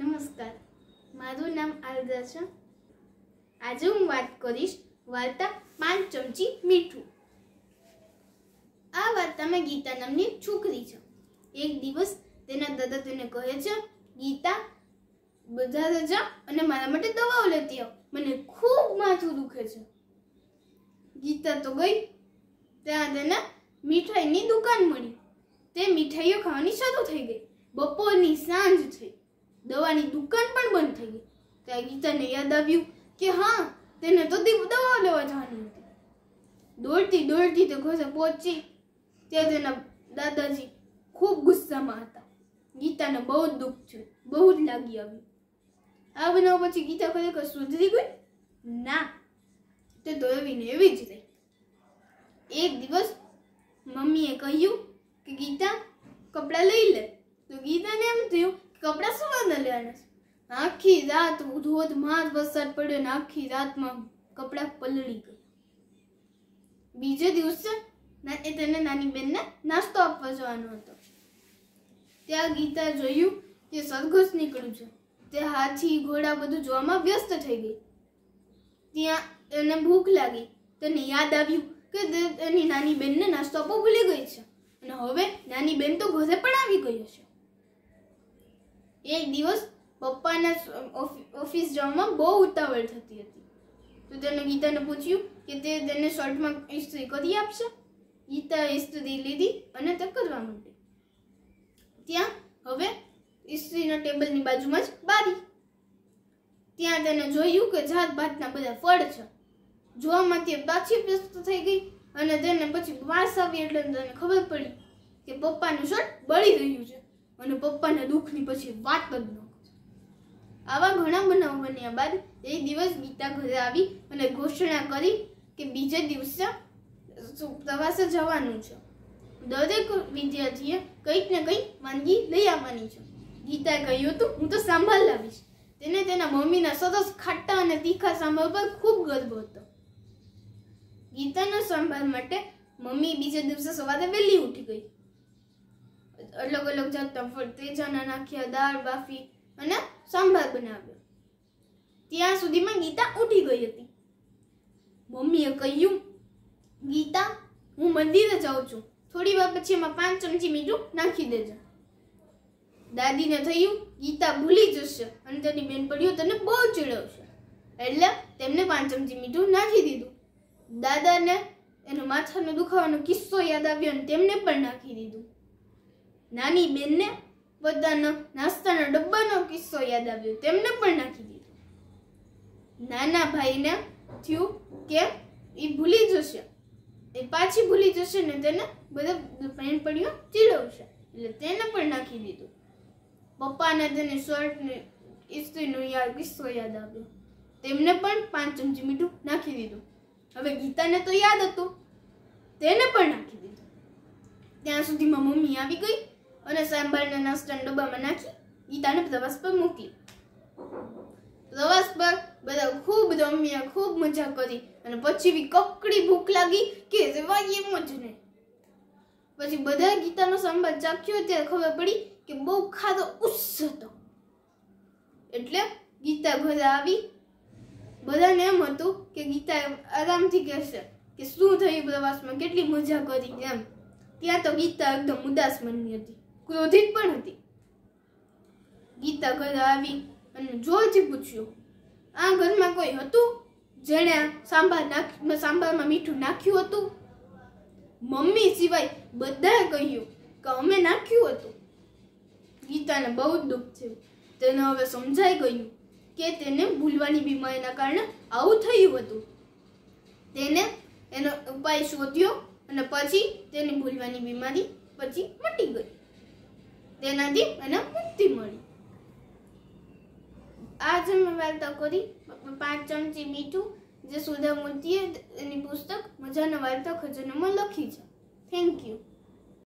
નમસ્કાર. મારું નામ આરદ્રા છે. આજે હું વાત કરીશ વાર્તા પાંચ ચમચી મીઠું. આ વાર્તામાં ગીતા નામની છોકરી છે. એક દિવસ તેના દાદા તેને કહે છે, ગીતા, બધા રજા અને મારા માટે દવાઓ લેતી આવ. મને ખૂબ માથું દુખે છે. ગીતા તો ગઈ. ત્યાં તેને મીઠાઈની દુકાન મળી. તે મીઠાઈઓ ખાવાની શરૂ થઈ ગઈ. બપોરની સાંજ થઈ. દવાની દુકાન પણ બંધ થઈ ગઈ. ત્યાં ગીતાને યાદ આવ્યું કે હા, તેને તો દવા લેવા જવાની હતી. દોડતી દોડતી તે ઘરે પહોંચી. ત્યાં તેના દાદાજી ખૂબ ગુસ્સામાં હતા. ગીતાને બહુ જ દુઃખ થયું, બહુ જ લાગી આવ્યું. આ બનાવ પછી ગીતા ખરેખર સુધરી ગઈ? ના. તે તો એવી ને એવી જ રહી. એક દિવસ મમ્મીએ કહ્યું કે ગીતા, કપડાં લઈ લે. તો ગીતાને એમ થયું કપડાં વાંધો લેવાના આખી રાત ધોધમાર વરસાદ પડ્યો ને આખી રાતમાં કપડાં પલળી ગયા બીજે દિવસે એ તેને નાની બેનને નાસ્તો આપવા જવાનો હતો. ત્યાં ગીતા જોયું કે સરઘસ નીકળ્યું છે. તે હાથી, ઘોડા બધું જોવામાં વ્યસ્ત થઈ ગઈ. ત્યાં એને ભૂખ લાગી. તેને યાદ આવ્યું કે એની નાની બેનને નાસ્તો આપવો ભૂલી ગઈ છે. અને હવે નાની બેન તો ઘરે પણ આવી ગઈ હશે. એક દિવસ પપ્પાના ઓફિ- ઓફિસ જવામાં બહુ ઉતાવળ થતી હતી. તો તેને ગીતાને પૂછ્યું કે તે તેને શર્ટમાં ઇસ્ત્રી કરી આપશે? ગીતા ઇસ્ત્રી લીધી અને તે કરવા માંડી. ત્યાં હવે ઇસ્ત્રીના ટેબલની બાજુમાં જ બારી. ત્યાં તેને જોયું કે જાત ભાતના બધા ફળ છે. જોવામાં તે પાછી વ્યસ્ત થઈ ગઈ અને તેને પછી વાસ આવી એટલે તેને ખબર પડી કે પપ્પાનું શર્ટ બળી રહ્યું છે. અને પપ્પાના દુઃખની પછી વાત જ ન આવા ઘણા બનાવ બન્યા બાદ એક દિવસ ગીતા ઘરે આવી અને ઘોષણા કરી કે બીજે દિવસે પ્રવાસે જવાનું છે. દરેક વિદ્યાર્થીએ કંઈક ને કંઈક વાનગી લઈ આવવાની છે. ગીતાએ કહ્યું હતું, હું તો સાંભાર લાવીશ. તેને તેના મમ્મીના સરસ ખાટા અને તીખા સાંભાર પર ખૂબ ગર્વ હતો. ગીતાના સાંભાર માટે મમ્મી બીજે દિવસે સવારે વહેલી ઉઠી ગઈ. અલગ અલગ જાતના ફળ, તેજાના નાખ્યા, દાળ, બાફી અને સાંભાર બનાવ્યો. ત્યાં સુધીમાં ગીતા ઉઠી ગઈ હતી. મમ્મીએ કહ્યું, ગીતા, હું મંદિરે જાઉં છું. થોડી વાર પછી એમાં પાંચ ચમચી મીઠું નાખી દેજો. દાદીને થયું, ગીતા ભૂલી જશે. અને તેની બેનપણીઓ તને બહુ ચીડવશે. એટલે તેમને પાંચ ચમચી મીઠું નાખી દીધું. દાદાને એનો માથાનો દુખાવાનો કિસ્સો યાદ આવ્યો અને તેમને પણ નાખી દીધું. નાની બેનને પોતાનો નાસ્તાનો ડબ્બાનો કિસ્સો યાદ આવ્યો. તેમને પણ નાખી દીધું. નાના ભાઈને થયું કે એ ભૂલી જશે. એ પાછી ભૂલી જશે ને તેને બધા બહેનપણીઓ ચીડવશે. એટલે તેને પણ નાખી દીધું. પપ્પાને તેને શર્ટને ઇસ્ત્રીનો યાદ કિસ્સો યાદ આવ્યો. તેમને પણ પાંચ ચમચી મીઠું નાખી દીધું. હવે ગીતાને તો યાદ હતું. તેને પણ નાખી દીધું. ત્યાં સુધીમાં મમ્મી આવી ગઈ. અને સાંભળના નાસ્તાના ડબ્બામાં નાખી ગીતાને પ્રવાસ પર મોકલી. પ્રવાસ પર બધા ખૂબ રમ્યા, ખૂબ મજા કરી. અને પછી બી કકડી ભૂખ લાગી કે રેવાય એમ જ નહીં. પછી બધા ગીતાનો સંભાળ ચાખ્યો ત્યારે ખબર પડી કે બહુ ખાધો ઉસ હતો. એટલે ગીતા ઘરે આવી. બધાને એમ હતું કે ગીતા આરામથી કહેશે કે શું થયું પ્રવાસમાં? કેટલી મજા કરી એમ. ત્યાં તો ગીતા એકદમ ઉદાસ મનની હતી. ક્રોધિત પણ હતી. ગીતા ઘરે આવી અને જોરથી પૂછ્યું, આ ઘરમાં કોઈ હતું જેણે સાંભાર નાખ સાંભારમાં મીઠું નાખ્યું હતું? મમ્મી સિવાય બધાએ કહ્યું કે અમે નાખ્યું હતું. ગીતાને બહુ જ દુઃખ થયું. તેને હવે સમજાઈ ગયું કે તેને ભૂલવાની બીમારીના કારણે આવું થયું હતું. તેને એનો ઉપાય શોધ્યો અને પછી તેની ભૂલવાની બીમારી પછી મટી ગઈ. તેનાથી મને મુક્તિ મળી. આજ મેં વાર્તા કરી. પાંચ ચમચી મીઠું, જે સુધા મૂર્તિએ એની પુસ્તક મજાના વાર્તા ખજાનામાં લખી છે. Thank you